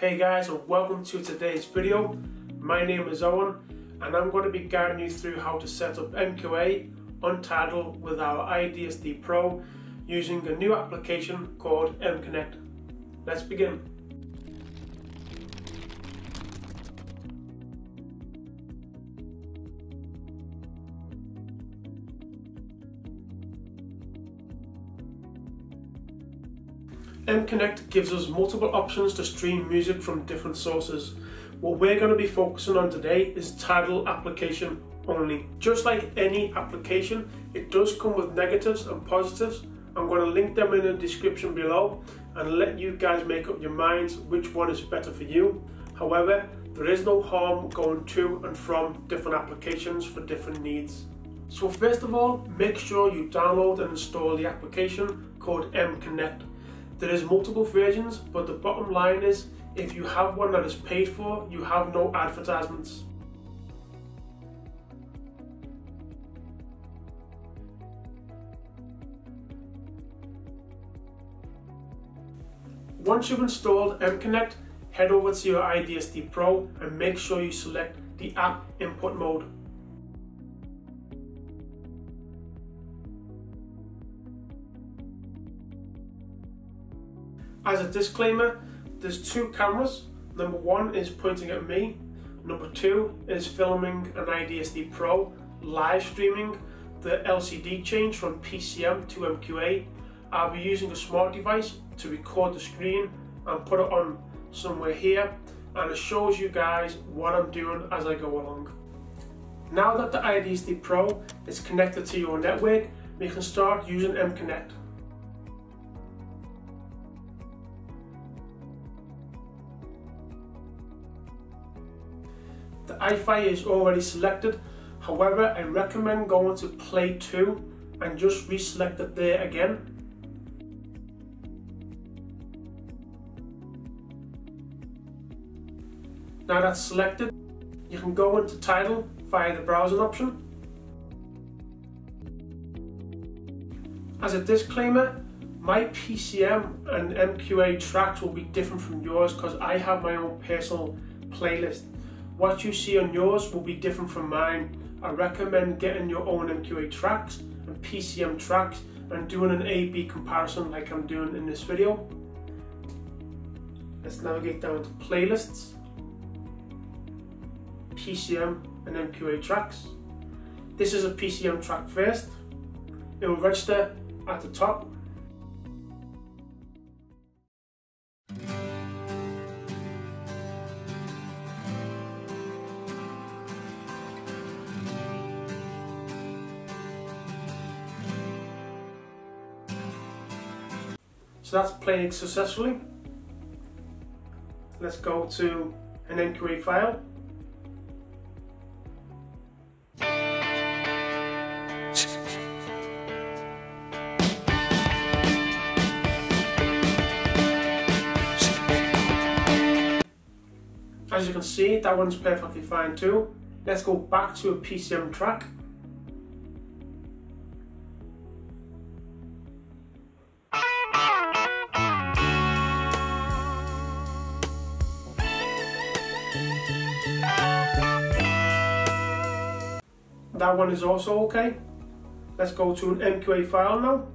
Hey guys and welcome to today's video. My name is Owen and I'm going to be guiding you through how to set up MQA on Tidal with our iDSD Pro using a new application called mConnect. Let's begin. mConnect gives us multiple options to stream music from different sources. What we're going to be focusing on today is Tidal application only. Just like any application, it does come with negatives and positives. I'm going to link them in the description below and let you guys make up your minds which one is better for you. However, there is no harm going to and from different applications for different needs. So first of all, make sure you download and install the application called mConnect. There is multiple versions, but the bottom line is if you have one that is paid for, you have no advertisements. Once you've installed mConnect, head over to your iDSD Pro and make sure you select the app input mode. As a disclaimer, there's two cameras. Number one is pointing at me. Number two is filming an iDSD Pro, live streaming the LCD change from PCM to MQA. I'll be using a smart device to record the screen and put it on somewhere here and it shows you guys what I'm doing as I go along. Now that the iDSD Pro is connected to your network, we can start using mConnect. The iFi is already selected, however I recommend going to play 2 and just reselect it there again. Now that's selected, you can go into Tidal via the browsing option. As a disclaimer, my PCM and MQA tracks will be different from yours because I have my own personal playlist. What you see on yours will be different from mine. I recommend getting your own MQA tracks and PCM tracks and doing an A-B comparison like I'm doing in this video. Let's navigate down to playlists, PCM and MQA tracks. This is a PCM track first. It will register at the top So that's playing successfully. Let's go to an MQA file. As you can see, that one's perfectly fine too. Let's go back to a PCM track That one is also okay. Let's go to an MQA file now.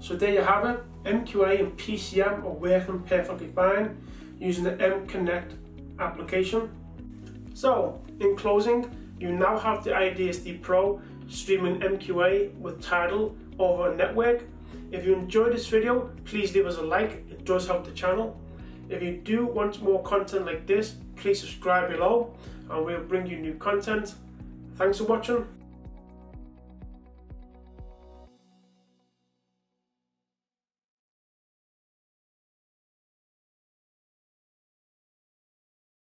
So there you have it, MQA and PCM are working perfectly fine using the mConnect application. So, in closing, you now have the iDSD Pro streaming MQA with Tidal over a network. If you enjoyed this video, please leave us a like, it does help the channel. If you do want more content like this, please subscribe below and we'll bring you new content. Thanks for watching.